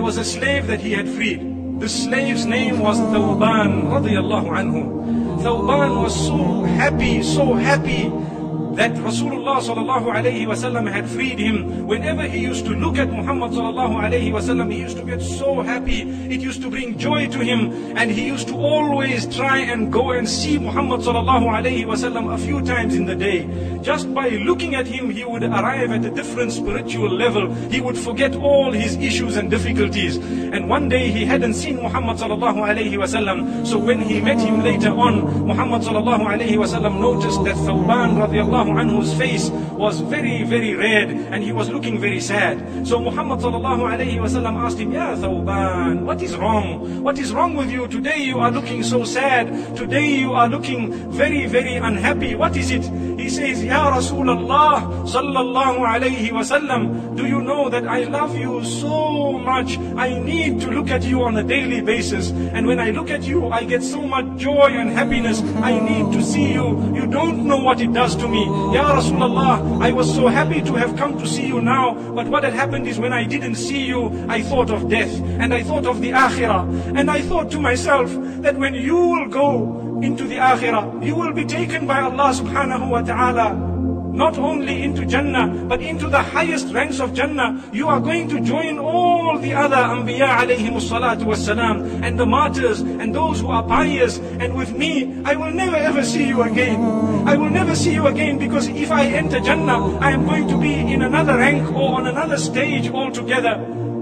was a slave that he had freed. The slave's name was Thawban radiallahu anhu. Thawban was so happy, so happy that Rasulullah sallallahu alayhi had freed him. Whenever he used to look at Muhammad sallallahu alayhi he used to get so happy. It used to bring joy to him, and he used to always try and go and see Muhammad sallallahu alayhi a few times in the day. Just by looking at him, he would arrive at a different spiritual level. He would forget all his issues and difficulties. And one day he hadn't seen Muhammad sallallahu alayhi. So when he met him later on, Muhammad sallallahu alayhi noticed that Thawban radiallahu anhu's face was very, very red and he was looking very sad. So Muhammad sallallahu alayhi wasallam asked him, Ya Thawban, what is wrong? What is wrong with you? Today you are looking so sad. Today you are looking very, very unhappy. What is it? He says, Ya Rasulullah sallallahu alayhi wasallam, do you know that I love you so much? I need to look at you on a daily basis. And when I look at you, I get so much joy and happiness. I need to see you. You don't know what it does to me. Ya Rasulullah, I was so happy to have come to see you now. But what had happened is when I didn't see you, I thought of death. And I thought of the akhirah. And I thought to myself that when you will go into the akhirah, you will be taken by Allah subhanahu wa ta'ala not only into Jannah, but into the highest ranks of Jannah. You are going to join all the other Anbiya alayhim salatu wassalam, and the martyrs, and those who are pious. And with me, I will never ever see you again. I will never see you again because if I enter Jannah, I am going to be in another rank or on another stage altogether.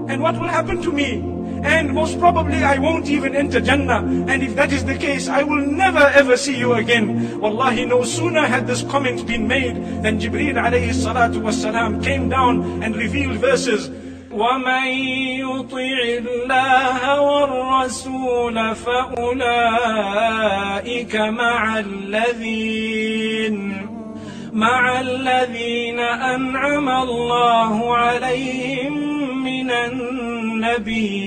And what will happen to me? And most probably I won't even enter Jannah. And if that is the case, I will never ever see you again. Wallahi, no sooner had this comment been made than Jibreel alayhi salatu wasalam came down and revealed verses. ومن يطع الله والرسول فأولئك مع الذين مع الذين أنعم الله عليهم من النبيين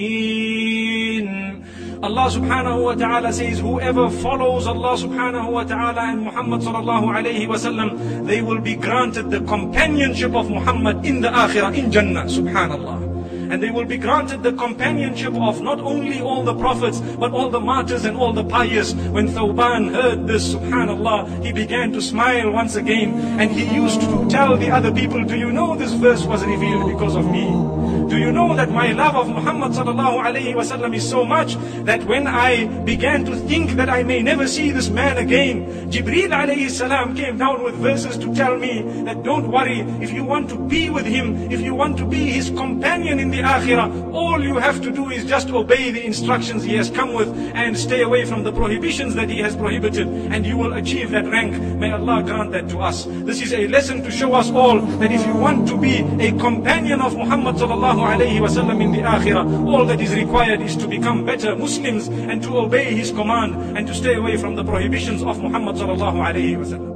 Allah subhanahu wa ta'ala says, whoever follows Allah subhanahu wa ta'ala and Muhammad sallallahu alayhi wa sallam, they will be granted the companionship of Muhammad in the akhirah, in Jannah, subhanallah. And they will be granted the companionship of not only all the prophets, but all the martyrs and all the pious. When Thawban heard this, subhanallah, he began to smile once again. And he used to tell the other people, do you know this verse was revealed because of me? Do you know that my love of Muhammad sallallahu alayhi wasallam is so much that when I began to think that I may never see this man again, Jibreel alayhi salam came down with verses to tell me that don't worry, if you want to be with him, if you want to be his companion in the akhirah, all you have to do is just obey the instructions he has come with and stay away from the prohibitions that he has prohibited and you will achieve that rank. May Allah grant that to us. This is a lesson to show us all that if you want to be a companion of Muhammad sallallahu alayhi wasallam in the akhirah, all that is required is to become better Muslims and to obey his command and to stay away from the prohibitions of Muhammad sallallahu alayhi wasallam.